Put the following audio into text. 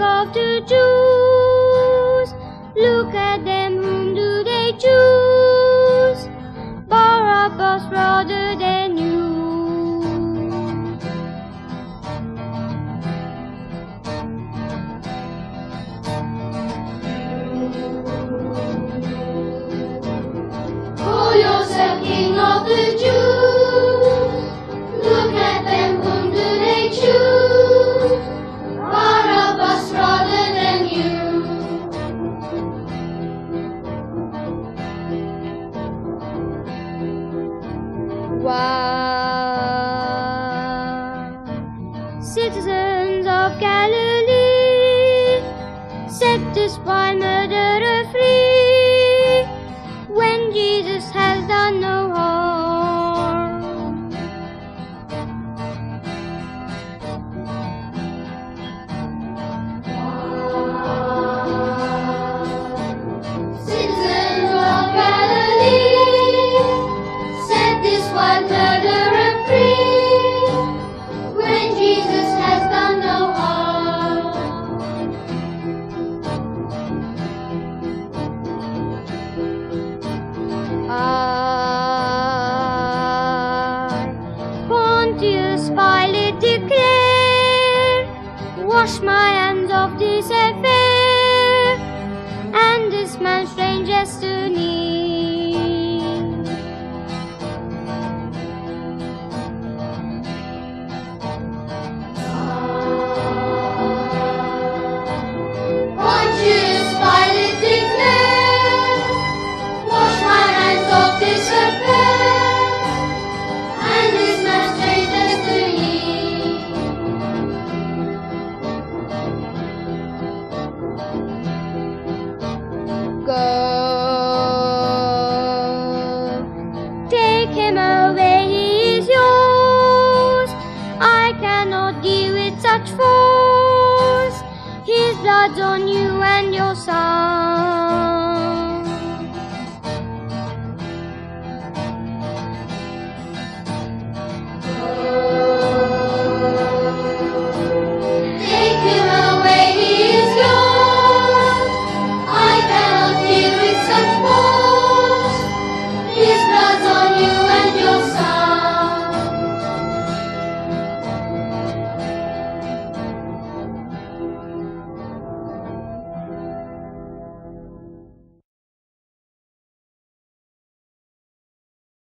song of the Jews. Look at them, whom do they choose? Citizens of Galilee, set this wine. wash my hands of this affair. such foes. His blood's on you and your son.